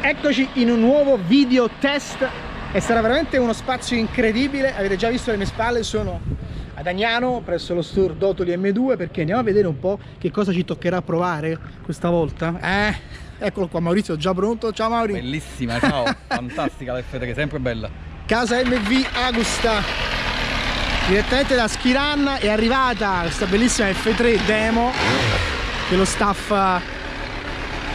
Eccoci in un nuovo video test e sarà veramente uno spazio incredibile. Avete già visto le mie spalle, sono ad Agnano presso lo store Dotoli M2 perché andiamo a vedere un po' che cosa ci toccherà provare questa volta. Eh, eccolo qua Maurizio, già pronto? Ciao Maurizio. Bellissima, ciao, fantastica la F3, sempre bella. Casa MV Agusta, direttamente da Schiranna è arrivata questa bellissima F3 demo che lo staff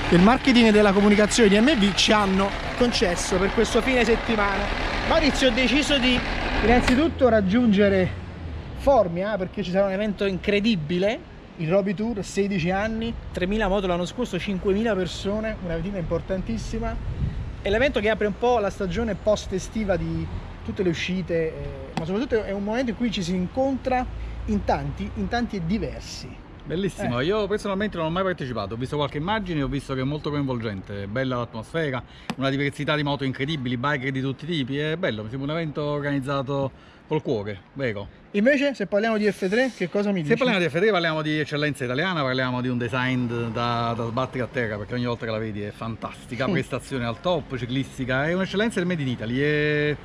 del marketing e della comunicazione di MV ci hanno concesso per questo fine settimana. Maurizio ho deciso di innanzitutto raggiungere Formia perché ci sarà un evento incredibile, il Roby Tour, 16 anni, 3.000 moto l'anno scorso, 5.000 persone, una vetrina importantissima. È l'evento che apre un po' la stagione post-estiva di tutte le uscite, eh, ma soprattutto è un momento in cui ci si incontra in tanti, in tanti e diversi. Bellissimo, eh. io personalmente non ho mai partecipato, ho visto qualche immagine e ho visto che è molto coinvolgente, è bella l'atmosfera, una diversità di moto incredibili, biker di tutti i tipi, è bello, mi sembra un evento organizzato col cuore, vero. Invece se parliamo di F3 che cosa mi dici? Se parliamo di F3 parliamo di eccellenza italiana, parliamo di un design da, da sbattere a terra perché ogni volta che la vedi è fantastica, prestazione al top, ciclistica, è un'eccellenza del Made in Italy e,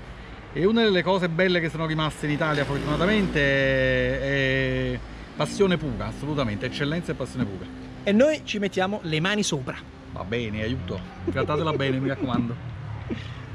e una delle cose belle che sono rimaste in Italia fortunatamente è passione pura, assolutamente, eccellenza e passione pura. E noi ci mettiamo le mani sopra. Va bene, aiuto. Trattatela bene, mi raccomando.